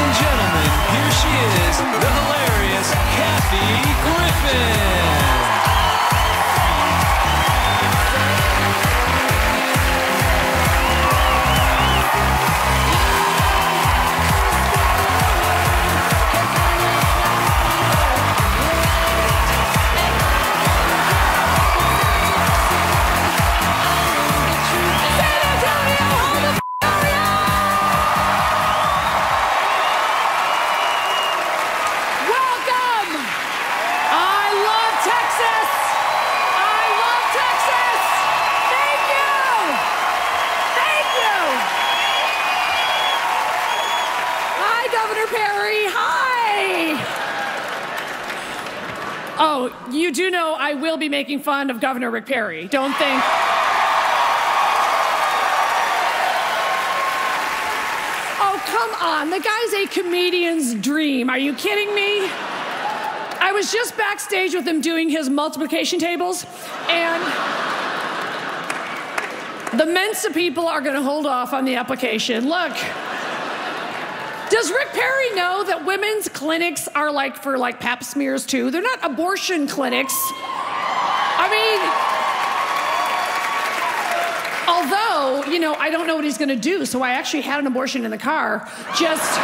and gentlemen, here she is, the hilarious Kathy Griffin. You do know I will be making fun of Governor Rick Perry. Don't think. Oh, come on. The guy's a comedian's dream. Are you kidding me? I was just backstage with him doing his multiplication tables, and the Mensa people are going to hold off on the application. Look, does Rick Perry know that women's clinics are like for like pap smears too? They're not abortion clinics. I mean, although, you know, I don't know what he's to do, so I actually had an abortion in the car. Just,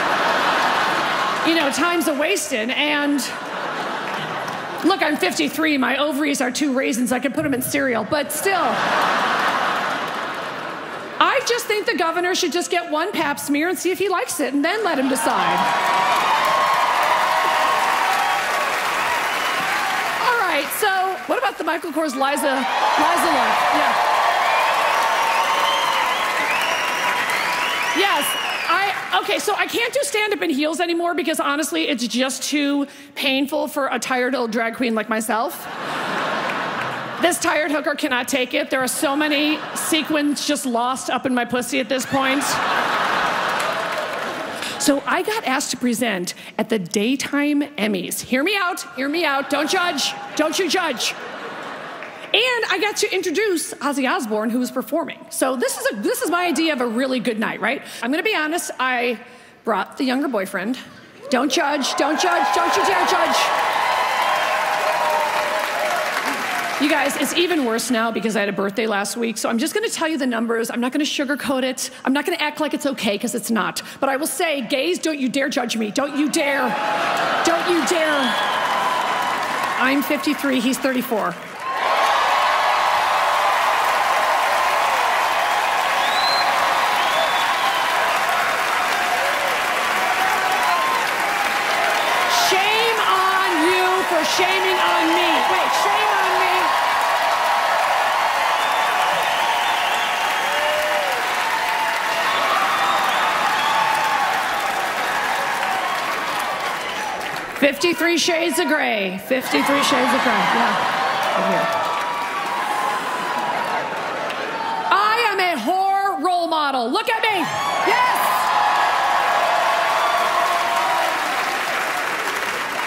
you know, time's a wasting. And look, I'm 53. My ovaries are two raisins. I could put them in cereal, but still. I just think the governor should just get one pap smear and see if he likes it, and then let him decide. All right, so what about the Michael Kors Liza Liza look? Yeah. Yes, I okay. So I can't do stand up in heels anymore because honestly, it's just too painful for a tired old drag queen like myself. This tired hooker cannot take it. There are so many sequins just lost up in my pussy at this point. So I got asked to present at the Daytime Emmys. Hear me out, hear me out. Don't judge, don't you judge. And I got to introduce Ozzy Osbourne, who was performing. So this is a this is my idea of a really good night, right? I'm gonna be honest. I brought the younger boyfriend. Don't judge. Don't judge. Don't you dare judge. You guys, it's even worse now because I had a birthday last week. So I'm just gonna tell you the numbers. I'm not gonna sugarcoat it. I'm not gonna act like it's okay because it's not. But I will say, gays, don't you dare judge me. Don't you dare. Don't you dare. I'm 53, he's 34. 53 Shades of Gray. 53 Shades of Gray. Yeah. Right here. I am a whore role model. Look at me. Yes.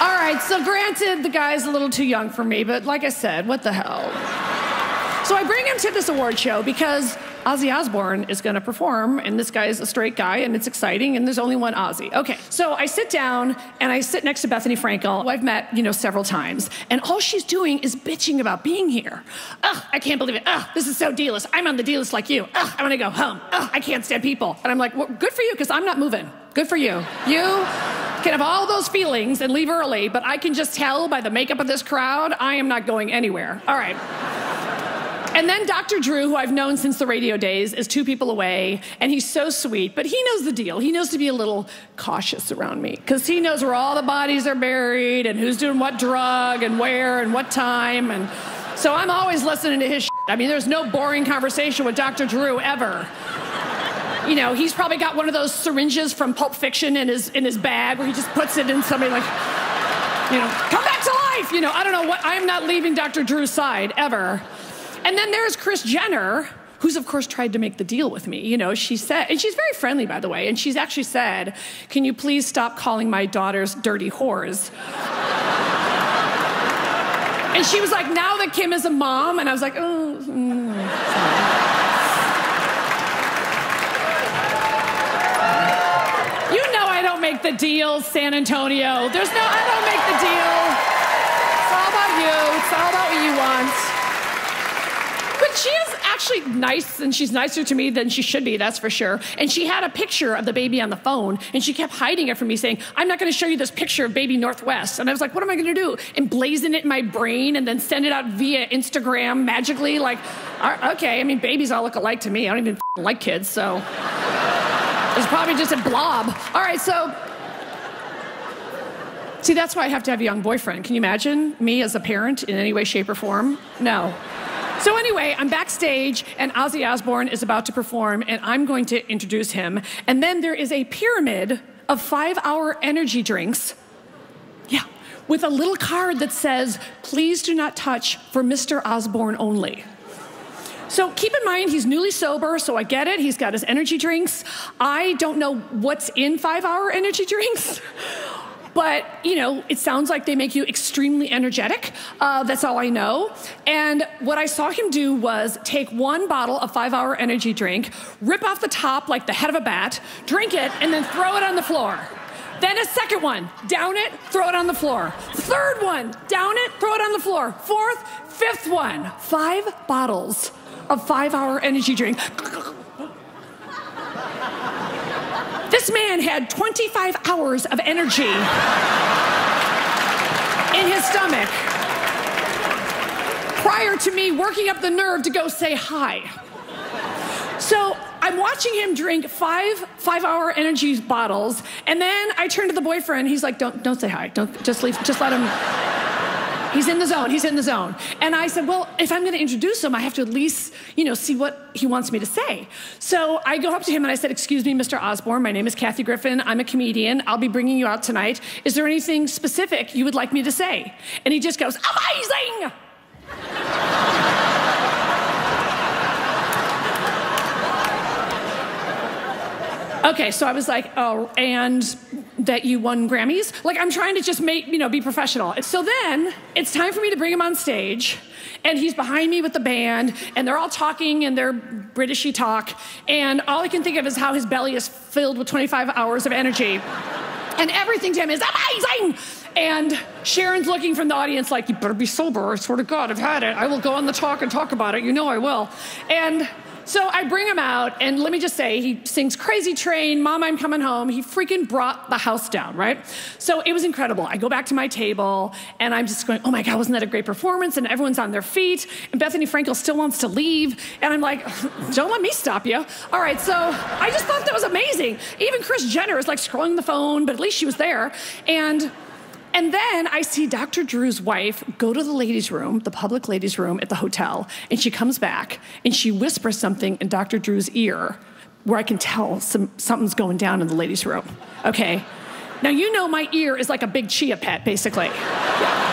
All right, so granted, the guy's a little too young for me, but like I said, what the hell? So I bring him to this award show because Ozzy Osbourne is going to perform, and this guy is a straight guy, and it's exciting, and there's only one Ozzy. Okay, so I sit down and I sit next to Bethenny Frankel, who I've met, you know, several times, and all she's doing is bitching about being here. Ugh, I can't believe it. Ugh, this is so D-list. I'm on the D-list like you. Ugh, I want to go home. Ugh, I can't stand people. And I'm like, well, good for you, because I'm not moving. Good for you. You can have all those feelings and leave early, but I can just tell by the makeup of this crowd, I am not going anywhere. All right. And then Dr. Drew, who I've known since the radio days, is two people away, and he's so sweet, but he knows the deal. He knows to be a little cautious around me because he knows where all the bodies are buried and who's doing what drug and where and what time. And so I'm always listening to his shit. I mean, there's no boring conversation with Dr. Drew ever. You know, he's probably got one of those syringes from Pulp Fiction in his, in his bag where he just puts it in somebody like, you know, come back to life. You know, I don't know what, I'm not leaving Dr. Drew's side ever. And then there's Kris Jenner, who's of course tried to make the deal with me. You know, she said, and she's very friendly, by the way, and she's actually said, Can you please stop calling my daughters dirty whores? and she was like, Now that Kim is a mom, and I was like, Oh, mm. You know I don't make the deal, San Antonio. There's no, I don't make the deal. It's all about you. It's all about what you want. But she is actually nice, and she's nicer to me than she should be, that's for sure. And she had a picture of the baby on the phone, and she kept hiding it from me, saying, I'm not gonna show you this picture of baby North West. And I was like, what am I gonna do? Emblazon it in my brain and then send it out via Instagram magically? Like, okay, I mean, babies all look alike to me. I don't even like kids, so. It's probably just a blob. All right, so. See, that's why I have to have a young boyfriend. Can you imagine me as a parent in any way, shape, or form? No. So, anyway, I'm backstage, and Ozzy Osbourne is about to perform, and I'm going to introduce him. And then there is a pyramid of five hour energy drinks. Yeah, with a little card that says, Please do not touch for Mr. Osbourne only. So keep in mind, he's newly sober, so I get it. He's got his energy drinks. I don't know what's in five hour energy drinks. But, you know, it sounds like they make you extremely energetic. Uh, that's all I know. And what I saw him do was take one bottle of five hour energy drink, rip off the top like the head of a bat, drink it, and then throw it on the floor. Then a second one, down it, throw it on the floor. Third one, down it, throw it on the floor. Fourth, fifth one, five bottles of five hour energy drink. This man had 25 hours of energy in his stomach prior to me working up the nerve to go say hi. So I'm watching him drink five five hour energy bottles, and then I turn to the boyfriend. He's like, "Don't don't say hi. Don't just leave. Just let him." He's in the zone. He's in the zone. And I said, well, if I'm going to introduce him, I have to at least, you know, see what he wants me to say. So I go up to him and I said, excuse me, Mr. Osbourne, My name is Kathy Griffin. I'm a comedian. I'll be bringing you out tonight. Is there anything specific you would like me to say? And he just goes, amazing. Okay, so I was like, oh, and that you won Grammys? Like, I'm trying to just make, you know, be professional. So then it's time for me to bring him on stage, and he's behind me with the band, and they're all talking in their Britishy talk, and all I can think of is how his belly is filled with 25 hours of energy. And everything to him is amazing! And Sharon's looking from the audience like, you better be sober. I swear to God, I've had it. I will go on the talk and talk about it. You know I will. And so I bring him out, and let me just say, he sings Crazy Train, Mom, I'm Coming Home. He freaking brought the house down, right? So it was incredible. I go back to my table, and I'm just going, oh my God, wasn't that a great performance? And everyone's on their feet, and Bethenny Frankel still wants to leave. And I'm like, don't let me stop you. All right, so I just thought that was amazing. Even Kris Jenner is like scrolling the phone, but at least she was there. And and then I see Dr. Drew's wife go to the ladies' room, the public ladies' room at the hotel, and she comes back and she whispers something in Dr. Drew's ear where I can tell some, something's going down in the ladies' room. Okay? Now, you know my ear is like a big chia pet, basically. Yeah.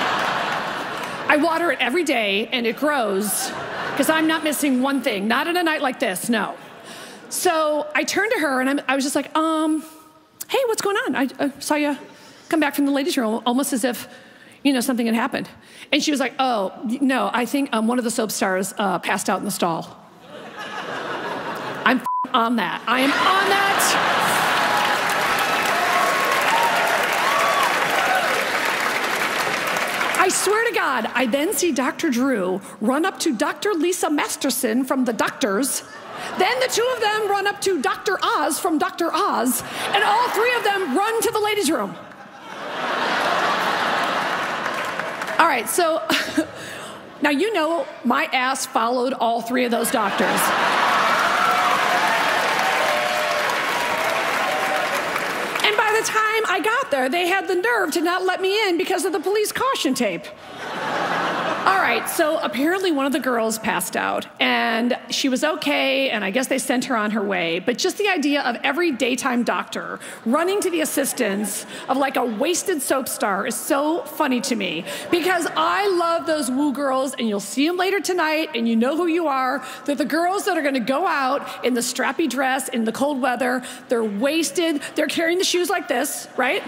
I water it every day and it grows because I'm not missing one thing, not in a night like this, no. So I turned to her and I'm, i was just like, um, hey, what's going on? I, I saw you come back from the ladies' room almost as if, you know, something had happened. And she was like, oh, no, I think um, one of the soap stars uh, passed out in the stall. I'm on that. I am on that. I swear to God, I then see Dr. Drew run up to Dr. Lisa Masterson from the doctors. Then the two of them run up to Dr. Oz from Dr. Oz, and all three of them run to the ladies' room. All right, so now you know my ass followed all three of those doctors. and by the time I got there, they had the nerve to not let me in because of the police caution tape. Right, so apparently one of the girls passed out and she was okay, and I guess they sent her on her way. But just the idea of every daytime doctor running to the assistance of like a wasted soap star is so funny to me because I love those woo girls, and you'll see them later tonight, and you know who you are. They're the girls that are gonna go out in the strappy dress in the cold weather. They're wasted, they're carrying the shoes like this, right?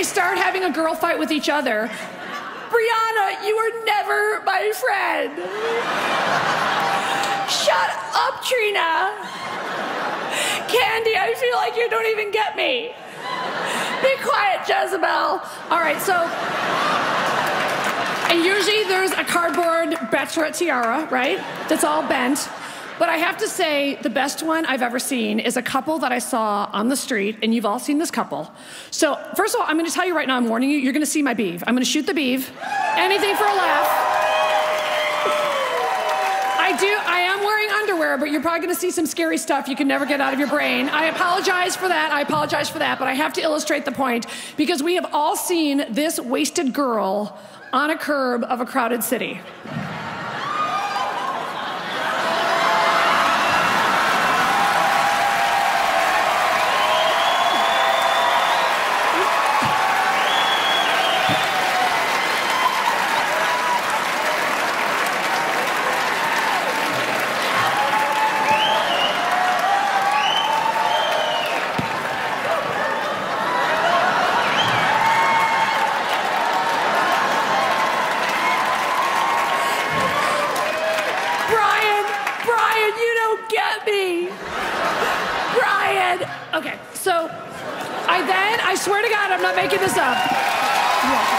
They start having a girl fight with each other. Brianna, you were never my friend. Shut up, Trina. Candy, I feel like you don't even get me. Be quiet, Jezebel. All right, so. And usually there's a cardboard bachelorette tiara, right? That's all bent. But I have to say, the best one I've ever seen is a couple that I saw on the street, and you've all seen this couple. So, first of all, I'm gonna tell you right now, I'm warning you, you're gonna see my beeve. I'm gonna shoot the beeve. Anything for a laugh. I do, I am wearing underwear, but you're probably gonna see some scary stuff you can never get out of your brain. I apologize for that, I apologize for that, but I have to illustrate the point because we have all seen this wasted girl on a curb of a crowded city. Brian, Brian, you don't get me. Brian. Okay, so I then, I swear to God, I'm not making this up. You're welcome.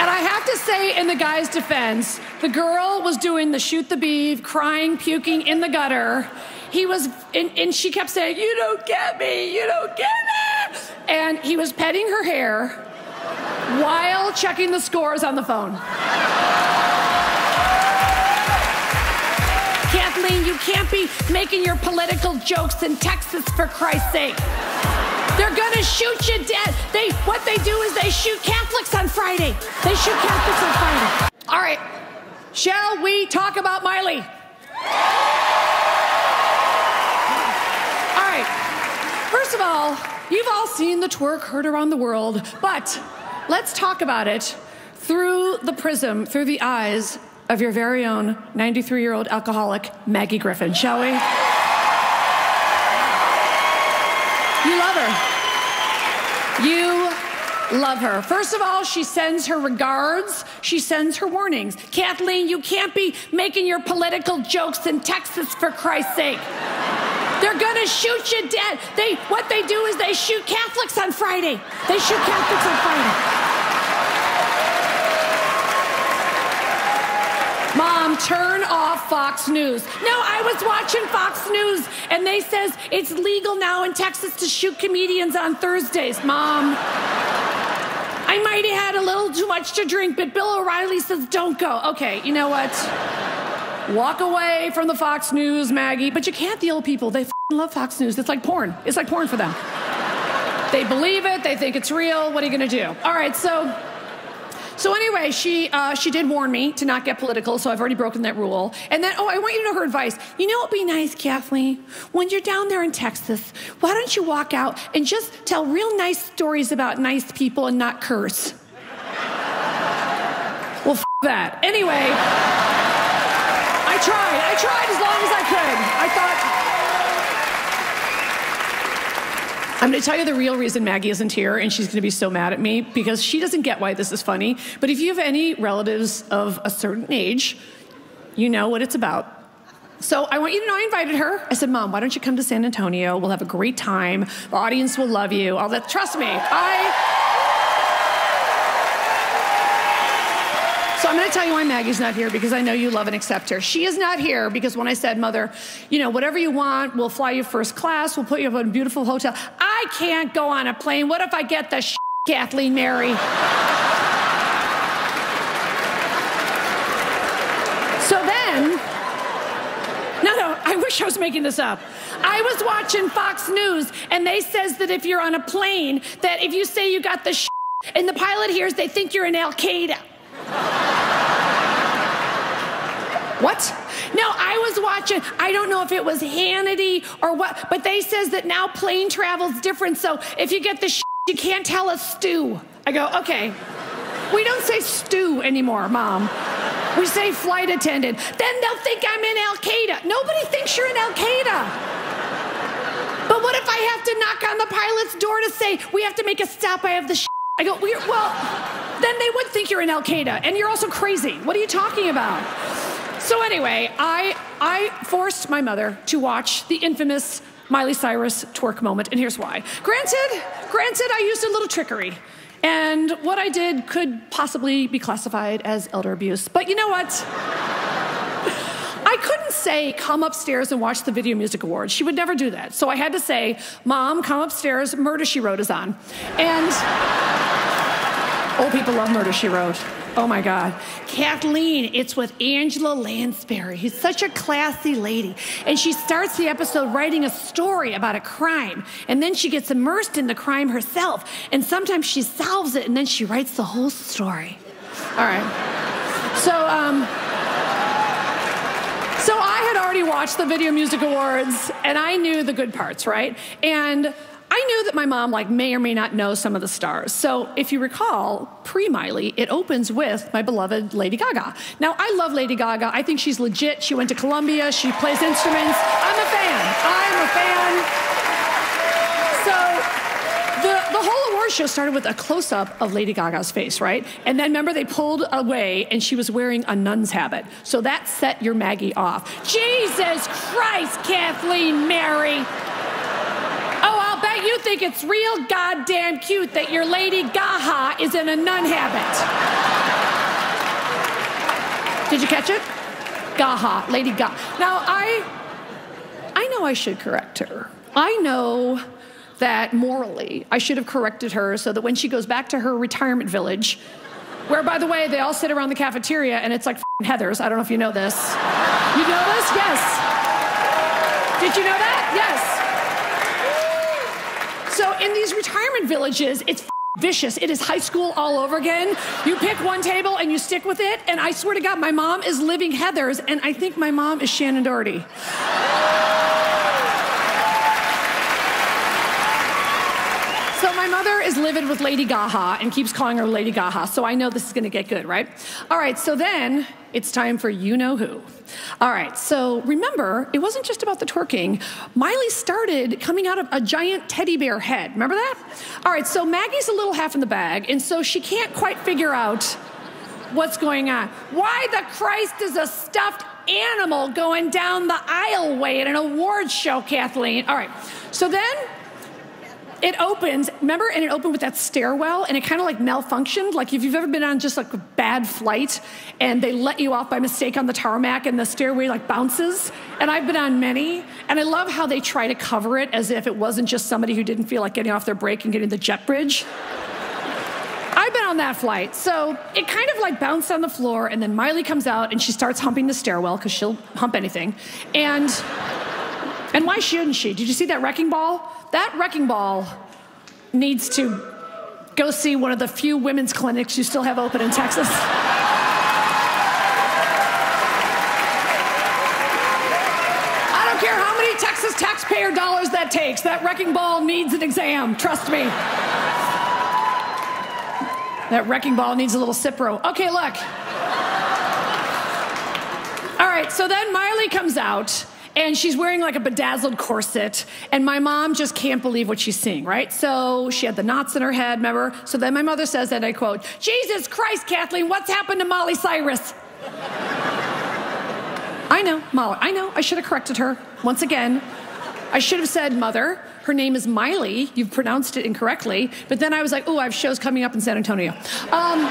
And I have to say, in the the girl was doing the shoot the beeve, crying, puking in the gutter. He was, and, and she kept saying, You don't get me, you don't get me. And he was petting her hair while checking the scores on the phone. Kathleen, you can't be making your political jokes in Texas for Christ's sake. They're gonna shoot you dead. They what they do is they shoot Catholics on Friday. They shoot Catholics on Friday. All right. Shall we talk about Miley? All right. First of all, you've all seen the twerk heard around the world, but let's talk about it through the prism, through the eyes of your very own 93 year old alcoholic, Maggie Griffin, shall we? You love love her. First of all, she sends her regards. She sends her warnings. Kathleen, you can't be making your political jokes in Texas for Christ's sake. They're gonna shoot you dead. They what they do is they shoot Catholics on Friday. They shoot Catholics on Friday. Mom, turn off Fox News. No, I was watching Fox News and they says it's legal now in Texas to shoot comedians on Thursdays. Mom, I might have had a little too much to drink, but Bill O'Reilly says don't go. Okay, you know what? Walk away from the Fox News, Maggie. But you can't. The old people, they love Fox News. It's like porn. It's like porn for them. They believe it. They think it's real. What are you going to do? All right, so so anyway, she uh, she did warn me to not get political, so I've already broken that rule. And then, oh, I want you to know her advice. You know what'd be nice, Kathleen? When you're down there in Texas, why don't you walk out and just tell real nice stories about nice people and not curse? well, f- that. Anyway, I tried. I tried as long as I could. I thought. I'm going to tell you the real reason Maggie isn't here, and she's going to be so mad at me because she doesn't get why this is funny. But if you have any relatives of a certain age, you know what it's about. So I want you to know I invited her. I said, Mom, why don't you come to San Antonio? We'll have a great time. The audience will love you. All that. Trust me, I. So I'm going to tell you why Maggie's not here because I know you love and accept her. She is not here because when I said, Mother, you know, whatever you want, we'll fly you first class, we'll put you up in a beautiful hotel. I can't go on a plane. What if I get the sh- Kathleen Mary? So then, no, no, I wish I was making this up. I was watching Fox News and they says that if you're on a plane, that if you say you got the sh- and the pilot hears, they think you're in Al Qaeda. What? No, I was watching, I don't know if it was Hannity or what, but they says that now plane travel's different. So if you get the sh- you can't tell us stew. I go, okay. We don't say stew anymore, mom. We say flight attendant. Then they'll think I'm in Al Qaeda. Nobody thinks you're in Al Qaeda. But what if I have to knock on the pilot's door to say, we have to make a stop. I have the sh-. I go, "We're- well, then they would think you're in Al Qaeda, and you're also crazy. What are you talking about? So anyway, I I forced my mother to watch the infamous Miley Cyrus twerk moment, and here's why. Granted, granted, I used a little trickery. And what I did could possibly be classified as elder abuse. But you know what? I couldn't say, come upstairs and watch the Video Music Awards. She would never do that. So I had to say, Mom, come upstairs, Murder She Wrote is on. And old people love Murder She Wrote. Oh my God. Kathleen, it's with Angela Lansbury. He's such a classy lady. And she starts the episode writing a story about a crime. And then she gets immersed in the crime herself. And sometimes she solves it and then she writes the whole story. All right. So, um, so I had already watched the Video Music Awards and I knew the good parts, right? And I knew that my mom like may or may not know some of the stars. So if you recall, pre-Miley, it opens with my beloved Lady Gaga. Now I love Lady Gaga. I think she's legit. She went to Columbia. She plays instruments. I'm a fan. I'm a fan. So the, the whole award show started with a close up of Lady Gaga's face, right? And then remember, they pulled away and she was wearing a nun's habit. So that set your Maggie off. Jesus Christ, Kathleen Mary. Think it's real goddamn cute that your Lady Gaha is in a nun habit. Did you catch it? Gaha, Lady Gaha. Now, I, I know I should correct her. I know that morally I should have corrected her so that when she goes back to her retirement village, where by the way they all sit around the cafeteria and it's like Heathers. I don't know if you know this. You know this? Yes. Did you know that? Yes. In these retirement villages, it's vicious. It is high school all over again. You pick one table and you stick with it. And I swear to God, my mom is living Heathers, and I think my mom is Shannen Doherty. So my mother is livid with Lady Gaha and keeps calling her Lady Gaha, so I know this is gonna get good, right? All right, so then it's time for you know who. All right, so remember, it wasn't just about the twerking. Miley started coming out of a giant teddy bear head. Remember that? All right, so Maggie's a little half in the bag, and so she can't quite figure out what's going on. Why the Christ is a stuffed animal going down the aisleway at an awards show, Kathleen? All right, so then it opens, remember, and it opened with that stairwell and it kind of like malfunctioned. Like if you've ever been on just like a bad flight and they let you off by mistake on the tarmac and the stairway like bounces. And I've been on many. And I love how they try to cover it as if it wasn't just somebody who didn't feel like getting off their brake and getting the jet bridge. I've been on that flight. So it kind of like bounced on the floor, and then Miley comes out and she starts humping the stairwell because she'll hump anything. And and why shouldn't she? Did you see that wrecking ball? That wrecking ball needs to go see one of the few women's clinics you still have open in Texas. I don't care how many Texas taxpayer dollars that takes. That wrecking ball needs an exam. Trust me. That wrecking ball needs a little Cipro. Okay, look. All right, so then Miley comes out and she's wearing like a bedazzled corset, and my mom just can't believe what she's seeing, right? So she had the knots in her head, remember? So then my mother says, and I quote, Jesus Christ, Kathleen, what's happened to Molly Cyrus? I know, Molly, I know, I should have corrected her once again. I should have said, Mother, her name is Miley. You've pronounced it incorrectly. But then I was like, oh, I have shows coming up in San Antonio. Um,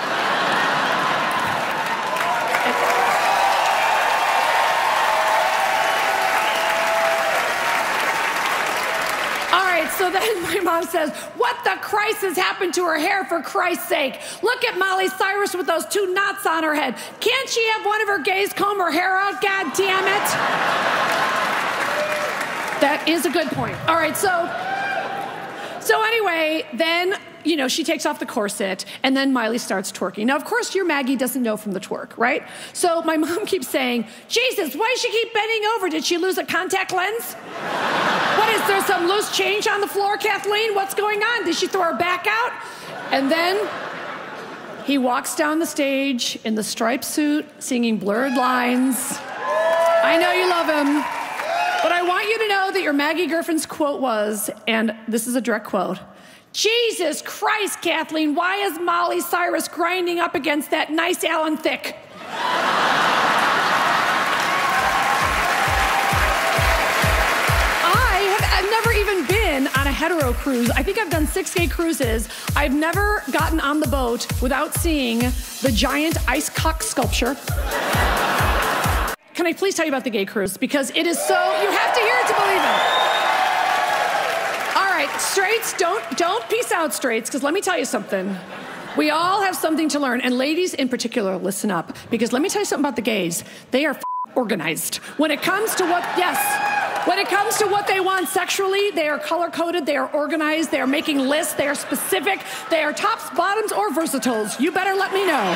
All right, so then my mom says, What the Christ has happened to her hair for Christ's sake? Look at Molly Cyrus with those two knots on her head. Can't she have one of her gays comb her hair out? God damn it. That is a good point. All right, so so anyway, then you know she takes off the corset, and then Miley starts twerking. Now, of course, your Maggie doesn't know from the twerk, right? So my mom keeps saying, "Jesus, why does she keep bending over? Did she lose a contact lens? What is there some loose change on the floor, Kathleen? What's going on? Did she throw her back out?" And then he walks down the stage in the striped suit, singing blurred lines. I know you love him. But I want you to know that your Maggie Griffin's quote was, and this is a direct quote Jesus Christ, Kathleen, why is Molly Cyrus grinding up against that nice Alan Thicke? I have I've never even been on a hetero cruise. I think I've done six gay cruises. I've never gotten on the boat without seeing the giant ice cock sculpture. Can I please tell you about the gay cruise? Because it is so, you have to hear it to believe it. Straights, don't, don't peace out, straights, because let me tell you something. We all have something to learn, and ladies in particular, listen up, because let me tell you something about the gays. They are organized. When it comes to what, yes, when it comes to what they want sexually, they are color coded, they are organized, they are making lists, they are specific, they are tops, bottoms, or versatiles. You better let me know.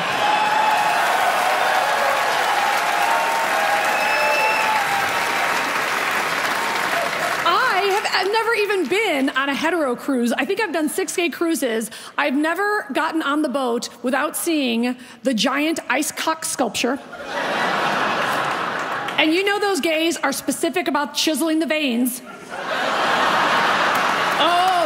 I have I've never even been on a hetero cruise. I think I've done six gay cruises. I've never gotten on the boat without seeing the giant ice cock sculpture. and you know those gays are specific about chiseling the veins. Oh,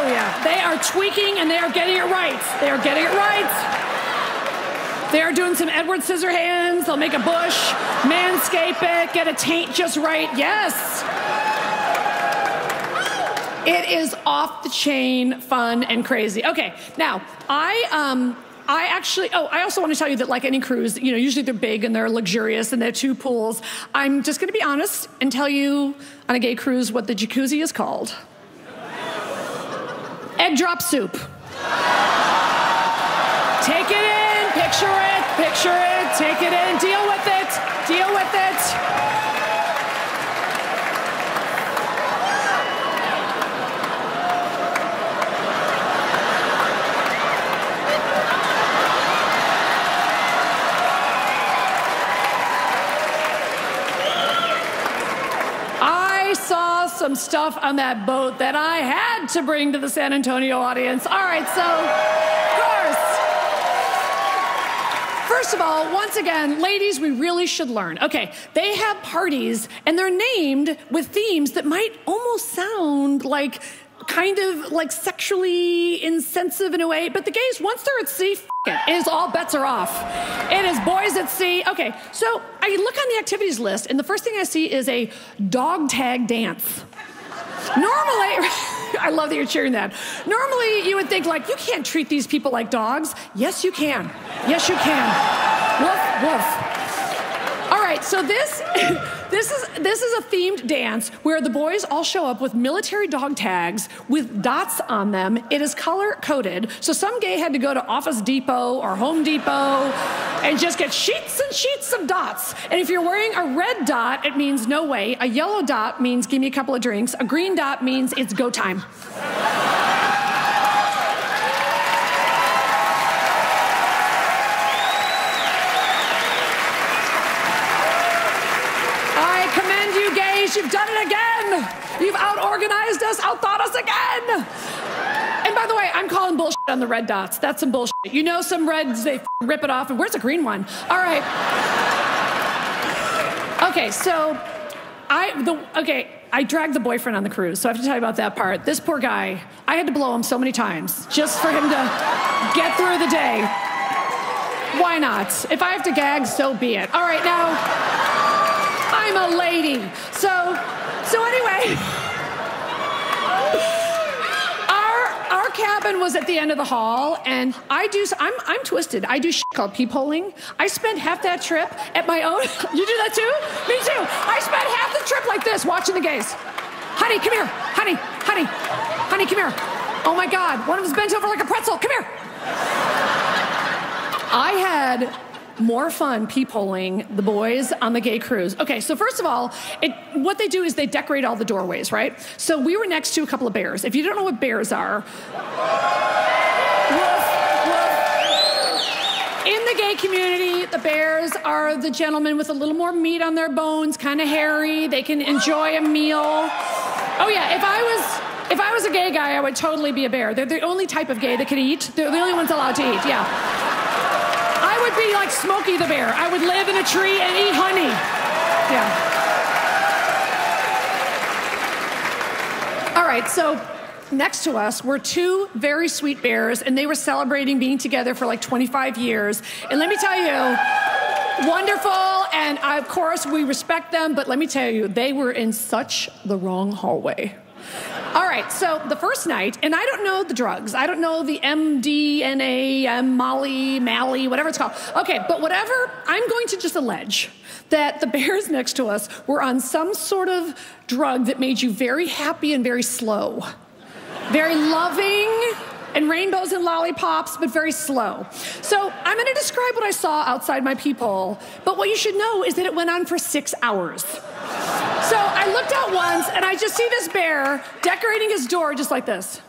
yeah. They are tweaking and they are getting it right. They are getting it right. They are doing some Edward Scissorhands. They'll make a bush, manscape it, get a taint just right. Yes. It is off the chain, fun, and crazy. Okay, now I um. I actually, oh, I also want to tell you that, like any cruise, you know, usually they're big and they're luxurious and they're two pools. I'm just going to be honest and tell you on a gay cruise what the jacuzzi is called egg drop soup. Take it in, picture it, picture it, take it in, deal with it, deal with it. I saw some stuff on that boat that I had to bring to the San Antonio audience. All right, so, of course. First of all, once again, ladies, we really should learn. Okay, they have parties and they're named with themes that might almost sound like kind of like sexually insensitive in a way, but the gays, once they're at sea, it. It is all bets are off. It is boys at sea. Okay, so I look on the activities list, and the first thing I see is a dog tag dance. Normally, I love that you're cheering that. Normally, you would think like, you can't treat these people like dogs. Yes, you can. Yes, you can. Woof, woof. Right, so this this is this is a themed dance where the boys all show up with military dog tags with dots on them. It is color coded. So some gay had to go to Office Depot or Home Depot and just get sheets and sheets of dots. And if you're wearing a red dot, it means no way. A yellow dot means give me a couple of drinks. A green dot means it's go time. I commend you, gays. You've done it again. You've out organized us, out thought us again. And by the way, I'm calling bullshit on the red dots. That's some bullshit. You know, some reds, they rip it off. And where's the green one? All right. Okay, so I, the, okay, I dragged the boyfriend on the cruise, so I have to tell you about that part. This poor guy, I had to blow him so many times just for him to get through the day. Why not? If I have to gag, so be it. All right, now, I'm a lady. So, so anyway, our our cabin was at the end of the hall, and I do. I'm I'm twisted. I do shit called peepholing. I spent half that trip at my own. You do that too? Me too. I spent half the trip like this, watching the gays. Honey, come here. Honey, honey, honey, come here. Oh my God, one of them's bent over like a pretzel. Come here. I had more fun peepholing the boys on the gay cruise. Okay, so first of all, it, what they do is they decorate all the doorways, right? So we were next to a couple of bears. If you don't know what bears are, in the gay community, the bears are the gentlemen with a little more meat on their bones, kind of hairy. They can enjoy a meal. Oh yeah, if I was if I was a gay guy, I would totally be a bear. They're the only type of gay that can eat. They're the only ones allowed to eat. Yeah. I would be like Smokey the Bear. I would live in a tree and eat honey. Yeah. All right, so next to us were two very sweet bears, and they were celebrating being together for like 25 years. And let me tell you, wonderful, and of course we respect them, but let me tell you, they were in such the wrong hallway. All right, so the first night, and I don't know the drugs. I don't know the MDNA, Molly, Mally, whatever it's called. Okay, but whatever, I'm going to just allege that the bears next to us were on some sort of drug that made you very happy and very slow, very loving. And rainbows and lollipops, but very slow. So I'm gonna describe what I saw outside my peephole, but what you should know is that it went on for six hours. So I looked out once and I just see this bear decorating his door just like this.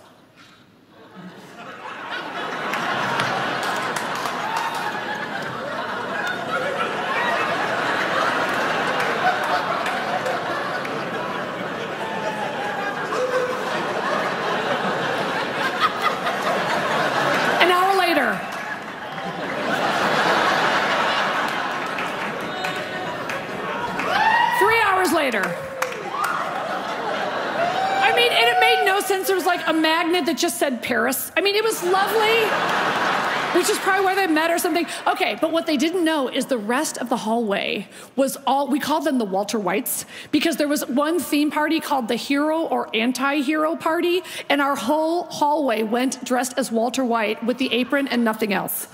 An hour later, Three hours later. I mean, and it made no sense. There was like a magnet that just said Paris. I mean, it was lovely, which is probably where they met or something. Okay, but what they didn't know is the rest of the hallway was all, we called them the Walter Whites because there was one theme party called the hero or anti hero party, and our whole hallway went dressed as Walter White with the apron and nothing else.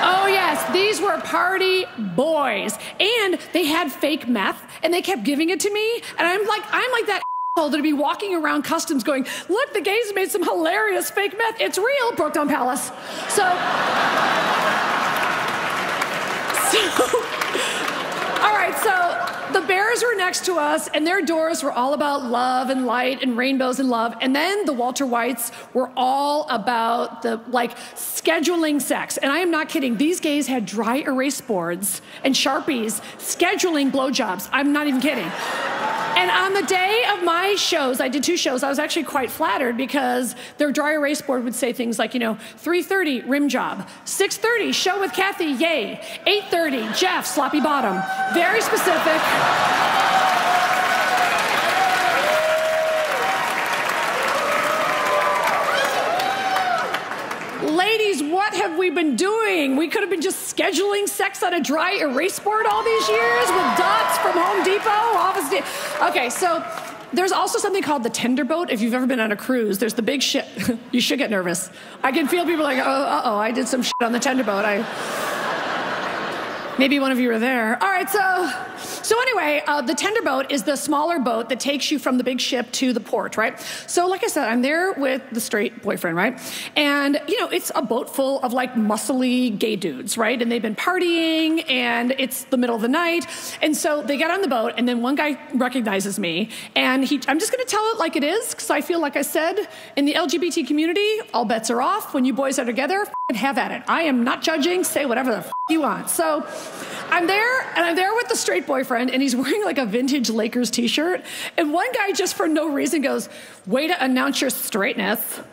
Oh, yes, these were party boys. And they had fake meth and they kept giving it to me. And I'm like, I'm like that to be walking around customs going, look, the gays made some hilarious fake meth. It's real, Brokedown Palace. So, so, all right, so the bears were next to us, and their doors were all about love and light and rainbows and love. And then the Walter Whites were all about the like scheduling sex. And I am not kidding. These gays had dry erase boards and sharpies scheduling blowjobs. I'm not even kidding. And on the day of my shows, I did two shows. I was actually quite flattered because their dry erase board would say things like, you know, 3:30 rim job, 6:30 show with Kathy, yay, 8:30 Jeff sloppy bottom. Very specific. What have we been doing? We could have been just scheduling sex on a dry erase board all these years with dots from Home Depot, Office. Okay, so there's also something called the tender boat. If you've ever been on a cruise, there's the big ship. you should get nervous. I can feel people like, oh, uh oh, I did some shit on the tender boat. I maybe one of you were there. All right, so so anyway, uh, the tender boat is the smaller boat that takes you from the big ship to the port, right? So like I said, I'm there with the straight boyfriend, right? And you know, it's a boat full of like muscly gay dudes, right? And they've been partying, and it's the middle of the night, and so they get on the boat, and then one guy recognizes me, and he, I'm just going to tell it like it is, because I feel like I said in the LGBT community, all bets are off. When you boys are together, have at it. I am not judging. Say whatever the you want. So. I'm there, and I'm there with the straight boyfriend, and he's wearing like a vintage Lakers t shirt. And one guy, just for no reason, goes, Way to announce your straightness. and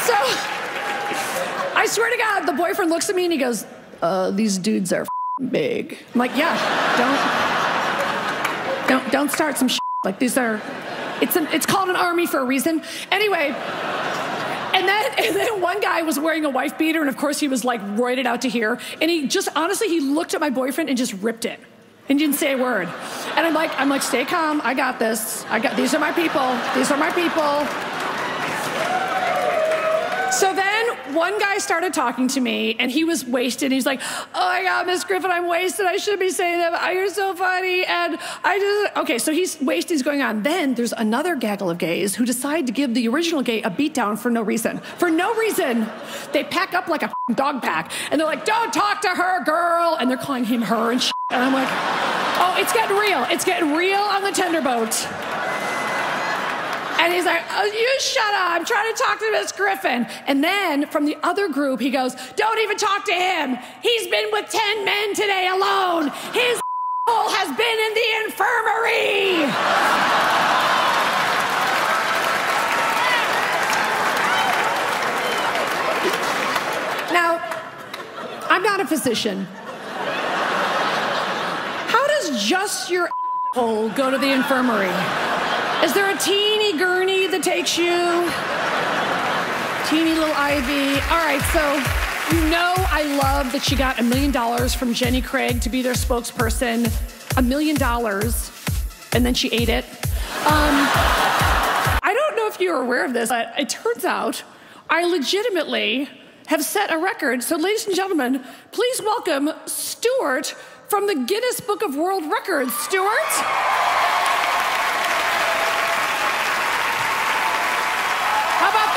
so I swear to God, the boyfriend looks at me and he goes, uh, These dudes are big. I'm like, Yeah, don't, don't, don't start some shit. Like, these are, it's, an, it's called an army for a reason. Anyway, and then, and then one guy was wearing a wife beater, and of course he was like roided out to here. And he just honestly, he looked at my boyfriend and just ripped it, and didn't say a word. And I'm like, I'm like, stay calm. I got this. I got these are my people. These are my people. So then one guy started talking to me, and he was wasted. He's like, "Oh my God, Miss Griffin, I'm wasted. I shouldn't be saying that. but You're so funny." And I just okay. So he's wasted. He's going on. Then there's another gaggle of gays who decide to give the original gay a beatdown for no reason. For no reason, they pack up like a dog pack, and they're like, "Don't talk to her, girl," and they're calling him her and shit. And I'm like, "Oh, it's getting real. It's getting real on the tender boat." And he's like, oh, you shut up. I'm trying to talk to Miss Griffin. And then from the other group, he goes, don't even talk to him. He's been with 10 men today alone. His has been in the infirmary. now, I'm not a physician. How does just your hole, go to the infirmary. Is there a gurney that takes you? Teeny little Ivy. All right, so you know I love that she got a million dollars from Jenny Craig to be their spokesperson. A million dollars, and then she ate it. Um, I don't know if you're aware of this, but it turns out I legitimately have set a record. So, ladies and gentlemen, please welcome Stuart from the Guinness Book of World Records. Stuart? How about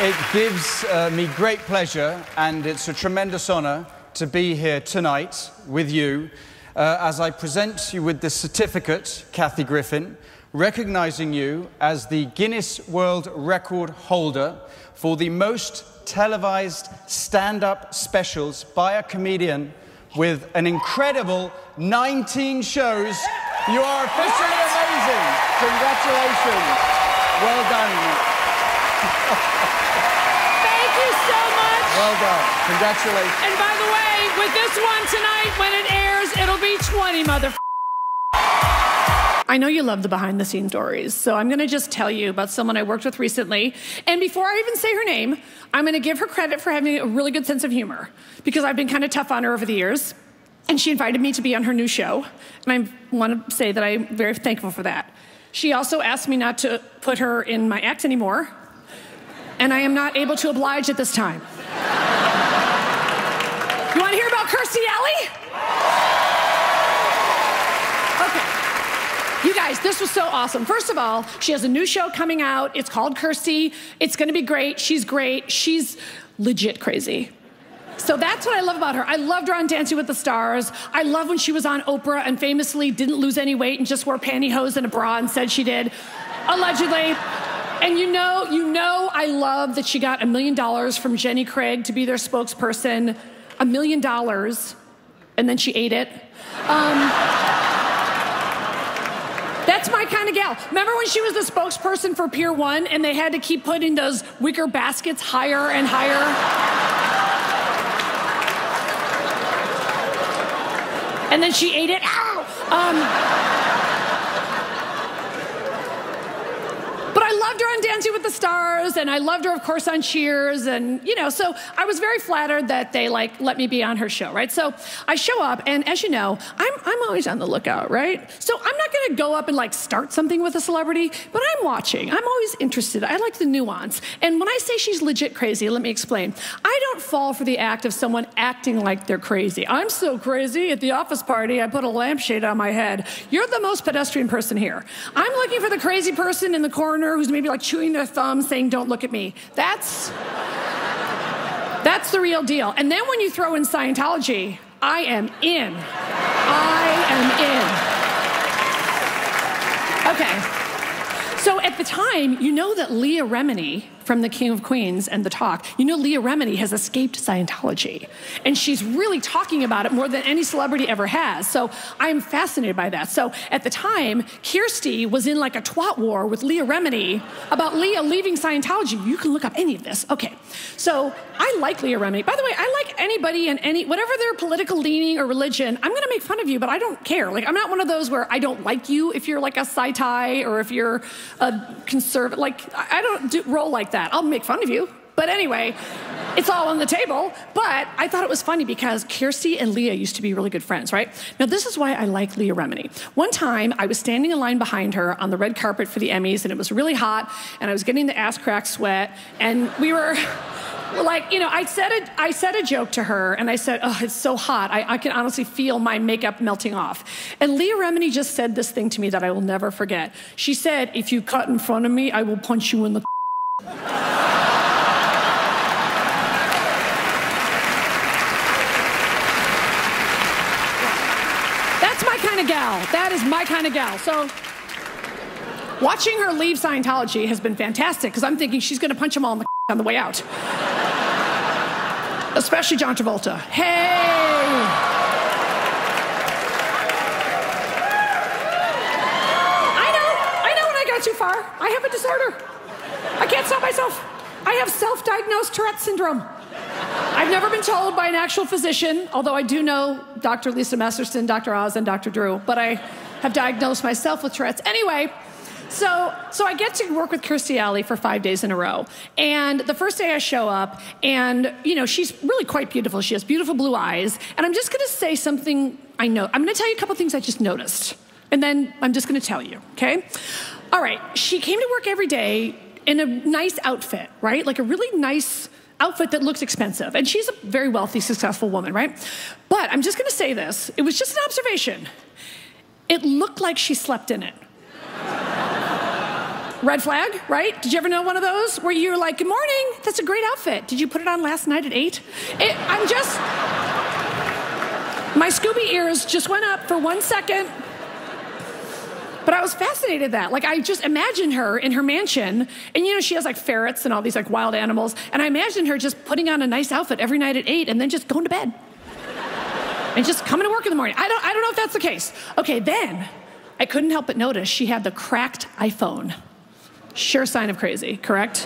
It gives uh, me great pleasure and it's a tremendous honor to be here tonight with you uh, as I present you with the certificate, Kathy Griffin, recognizing you as the Guinness World Record holder for the most televised stand up specials by a comedian with an incredible 19 shows. You are officially amazing. Congratulations. Well done. Well done. Congratulations. And by the way, with this one tonight, when it airs, it'll be 20, mother. I know you love the behind the scenes stories, so I'm gonna just tell you about someone I worked with recently. And before I even say her name, I'm gonna give her credit for having a really good sense of humor because I've been kind of tough on her over the years. And she invited me to be on her new show, and I want to say that I'm very thankful for that. She also asked me not to put her in my act anymore, and I am not able to oblige at this time. You want to hear about Kirstie Alley? Okay. You guys, this was so awesome. First of all, she has a new show coming out. It's called Kirstie. It's going to be great. She's great. She's legit crazy. So that's what I love about her. I loved her on Dancing with the Stars. I love when she was on Oprah and famously didn't lose any weight and just wore pantyhose and a bra and said she did, allegedly. And you know, you know, I love that she got a million dollars from Jenny Craig to be their spokesperson. A million dollars, and then she ate it. Um, that's my kind of gal. Remember when she was the spokesperson for Pier One and they had to keep putting those wicker baskets higher and higher? and then she ate it. Ow! Um, her on Dancing with the Stars, and I loved her, of course, on Cheers, and you know, so I was very flattered that they like let me be on her show, right? So I show up, and as you know, I'm I'm always on the lookout, right? So I'm not gonna go up and like start something with a celebrity, but I'm watching. I'm always interested. I like the nuance. And when I say she's legit crazy, let me explain. I don't fall for the act of someone acting like they're crazy. I'm so crazy at the office party, I put a lampshade on my head. You're the most pedestrian person here. I'm looking for the crazy person in the corner who's maybe like chewing their thumb saying, Don't look at me. That's. That's the real deal. And then when you throw in Scientology, I am in. I am in. Okay. So at the time, you know that Leah Remini from The King of Queens and The Talk, you know Leah Remini has escaped Scientology. And she's really talking about it more than any celebrity ever has. So I'm fascinated by that. So at the time, Kirstie was in like a twat war with Leah Remini about Leah leaving Scientology. You can look up any of this. Okay. So I like Leah Remini. By the way, I like anybody and any, whatever their political leaning or religion, I'm going to make fun of you, but I don't care. Like, I'm not one of those where I don't like you if you're like a sci or if you're a conservative. Like, I don't do, roll like that. I'll make fun of you. But anyway, it's all on the table. But I thought it was funny because Kirstie and Leah used to be really good friends, right? Now, this is why I like Leah Remini. One time, I was standing in line behind her on the red carpet for the Emmys, and it was really hot, and I was getting the ass crack sweat, and we were. like you know i said a, I said a joke to her and i said oh it's so hot I, I can honestly feel my makeup melting off and leah remini just said this thing to me that i will never forget she said if you cut in front of me i will punch you in the that's my kind of gal that is my kind of gal so watching her leave scientology has been fantastic because i'm thinking she's going to punch them all in the on the way out especially John Travolta. Hey! I know, I know when I got too far. I have a disorder. I can't stop myself. I have self diagnosed Tourette syndrome. I've never been told by an actual physician, although I do know Dr. Lisa Masterson, Dr. Oz, and Dr. Drew, but I have diagnosed myself with Tourette's. Anyway, so, so I get to work with Kirstie Alley for five days in a row. And the first day I show up, and you know, she's really quite beautiful. She has beautiful blue eyes. And I'm just gonna say something I know. I'm gonna tell you a couple things I just noticed. And then I'm just gonna tell you, okay? All right, she came to work every day in a nice outfit, right? Like a really nice outfit that looks expensive. And she's a very wealthy, successful woman, right? But I'm just gonna say this it was just an observation. It looked like she slept in it. Red flag, right? Did you ever know one of those where you're like, Good morning, that's a great outfit. Did you put it on last night at eight? It, I'm just. My Scooby ears just went up for one second. But I was fascinated that. Like, I just imagined her in her mansion, and you know, she has like ferrets and all these like wild animals, and I imagined her just putting on a nice outfit every night at eight and then just going to bed. and just coming to work in the morning. I don't, I don't know if that's the case. Okay, then I couldn't help but notice she had the cracked iPhone. Sure sign of crazy, correct?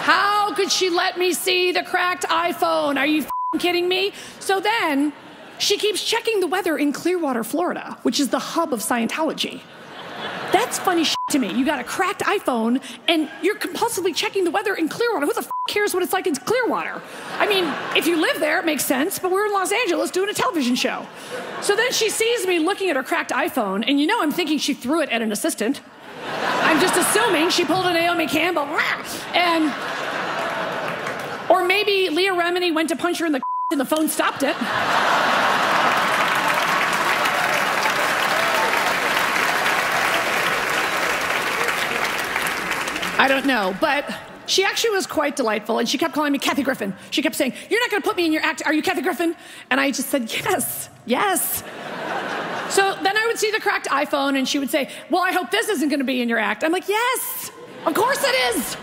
How could she let me see the cracked iPhone? Are you kidding me? So then she keeps checking the weather in Clearwater, Florida, which is the hub of Scientology. That's funny shit to me. You got a cracked iPhone and you're compulsively checking the weather in Clearwater. Who the f- cares what it's like in Clearwater? I mean, if you live there, it makes sense, but we're in Los Angeles doing a television show. So then she sees me looking at her cracked iPhone, and you know I'm thinking she threw it at an assistant. I'm just assuming she pulled a Naomi Campbell. And, or maybe Leah Remini went to punch her in the and the phone stopped it. I don't know, but she actually was quite delightful, and she kept calling me Kathy Griffin. She kept saying, You're not gonna put me in your act, are you Kathy Griffin? And I just said, Yes, yes. So then I would see the cracked iPhone, and she would say, Well, I hope this isn't gonna be in your act. I'm like, Yes, of course it is.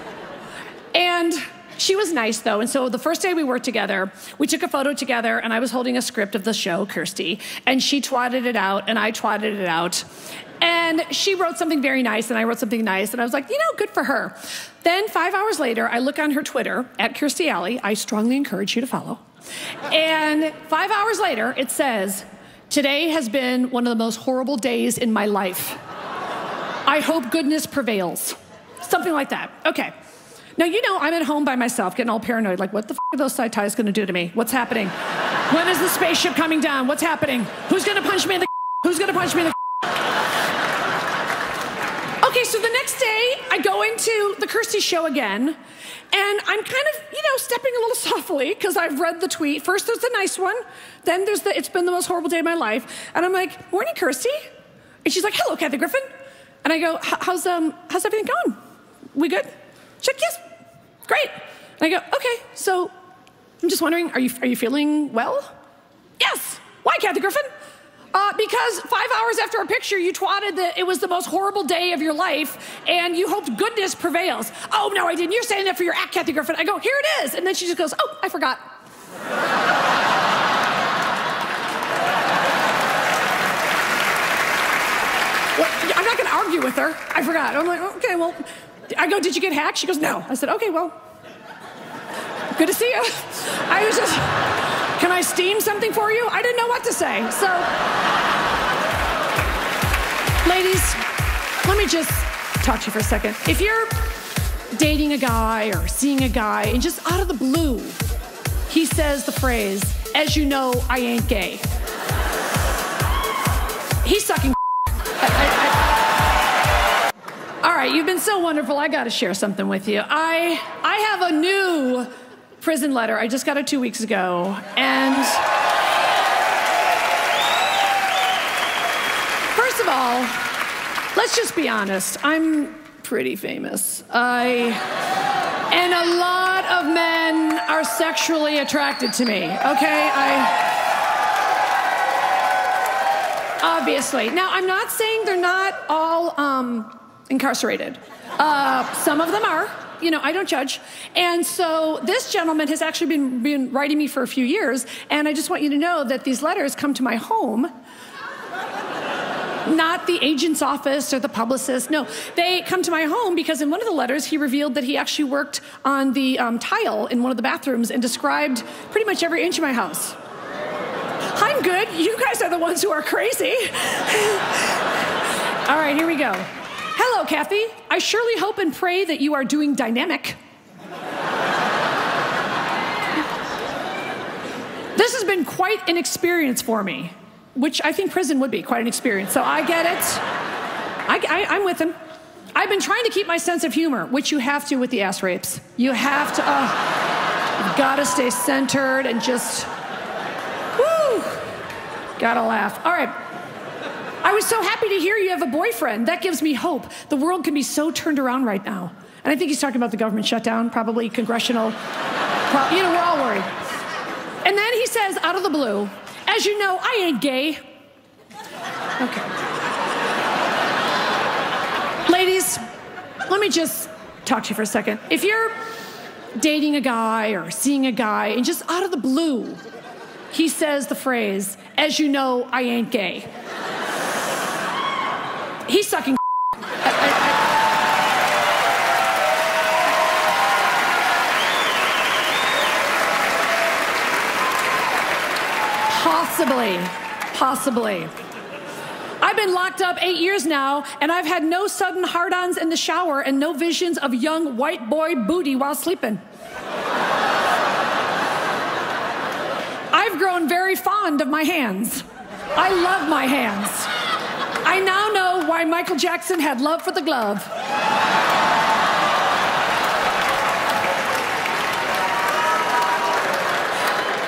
And she was nice though, and so the first day we worked together, we took a photo together, and I was holding a script of the show, Kirstie, and she twatted it out, and I twatted it out. And she wrote something very nice, and I wrote something nice, and I was like, you know, good for her. Then five hours later, I look on her Twitter at Kirstie Alley. I strongly encourage you to follow. And five hours later, it says, Today has been one of the most horrible days in my life. I hope goodness prevails. Something like that. Okay. Now, you know, I'm at home by myself getting all paranoid. Like, what the f are those side ties gonna do to me? What's happening? when is the spaceship coming down? What's happening? Who's gonna punch me in the Who's gonna punch me in the Okay, so the next day, I go into the Kirstie show again, and I'm kind of, you know, stepping a little softly because I've read the tweet. First, there's the nice one, then there's the it's been the most horrible day of my life, and I'm like, "Morning, Kirstie," and she's like, "Hello, Kathy Griffin," and I go, "How's um how's everything going? We good?" Like, "Yes, great." And I go, "Okay, so I'm just wondering, are you are you feeling well?" Yes. Why, Kathy Griffin? Uh, because five hours after a picture, you twatted that it was the most horrible day of your life and you hoped goodness prevails. Oh, no, I didn't. You're saying that for your act, Kathy Griffin. I go, here it is. And then she just goes, oh, I forgot. What? I'm not going to argue with her. I forgot. I'm like, okay, well, I go, did you get hacked? She goes, no. I said, okay, well, good to see you. I was just, can I steam something for you? I didn't know what to say. So, ladies, let me just talk to you for a second. If you're dating a guy or seeing a guy and just out of the blue, he says the phrase, as you know, I ain't gay. He's sucking. All right, you've been so wonderful. I got to share something with you. I I have a new prison letter. I just got it two weeks ago, and first of all, let's just be honest. I'm pretty famous. I and a lot of men are sexually attracted to me. Okay, I. Obviously. Now, I'm not saying they're not all um, incarcerated. Uh, some of them are. You know, I don't judge. And so this gentleman has actually been, been writing me for a few years, and I just want you to know that these letters come to my home. Not the agent's office or the publicist. No, they come to my home because in one of the letters he revealed that he actually worked on the um, tile in one of the bathrooms and described pretty much every inch of my house. I'm good. You guys are the ones who are crazy. All right, here we go. Hello, Kathy. I surely hope and pray that you are doing dynamic. this has been quite an experience for me, which I think prison would be quite an experience. So I get it. I, I, am with him. I've been trying to keep my sense of humor, which you have to with the ass rapes. You have to, uh, you've got to stay centered and just Gotta laugh. All right. I was so happy to hear you have a boyfriend. That gives me hope. The world can be so turned around right now. And I think he's talking about the government shutdown, probably congressional. Pro- you know, we're all worried. And then he says, out of the blue, as you know, I ain't gay. Okay. Ladies, let me just talk to you for a second. If you're dating a guy or seeing a guy and just out of the blue, he says the phrase, as you know, I ain't gay. He's sucking. Possibly, possibly. I've been locked up eight years now, and I've had no sudden hard ons in the shower and no visions of young white boy booty while sleeping. I've grown very fond of my hands. I love my hands. I now know why Michael Jackson had love for the glove.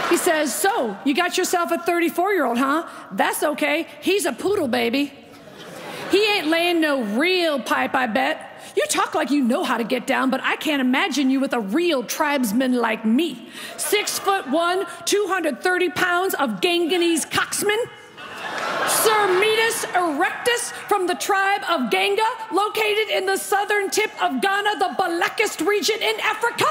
He says, So, you got yourself a 34 year old, huh? That's okay. He's a poodle, baby. He ain't laying no real pipe, I bet. You talk like you know how to get down, but I can't imagine you with a real tribesman like me. Six foot one, 230 pounds of Ganganese coxman. Sir Metus erectus from the tribe of Ganga, located in the southern tip of Ghana, the blackest region in Africa.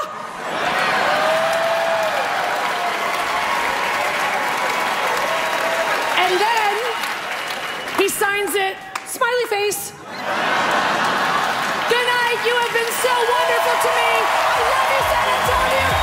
And then he signs it, smiley face. Good night, You have been so wonderful to me. I love you, San Antonio.